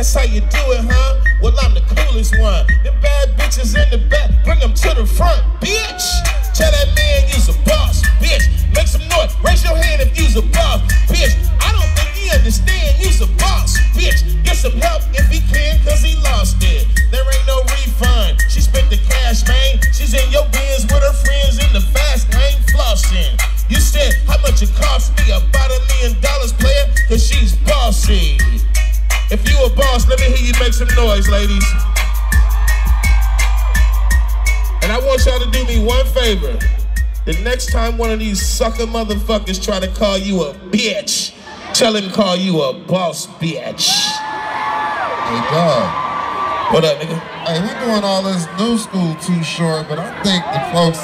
that's how you do it, huh? Well, I'm the coolest one. Them bad bitches in the back, bring them to the front, bitch. Tell that man you's a boss, bitch. Make some noise, raise your hand if you's a boss, bitch. I don't think he understand you's a boss, bitch. Get some help if he can, cause he lost it. There ain't no refund. She spent the cash, man. She's in your Benz with her friends in the fast lane flossing. You said If you a boss, let me hear you make some noise, ladies. And I want y'all to do me one favor. The next time one of these sucker motherfuckers try to call you a bitch, tell him call you a boss bitch. Hey, dog. What up, nigga? Hey, we doing all this new school Too Short, but I think the folks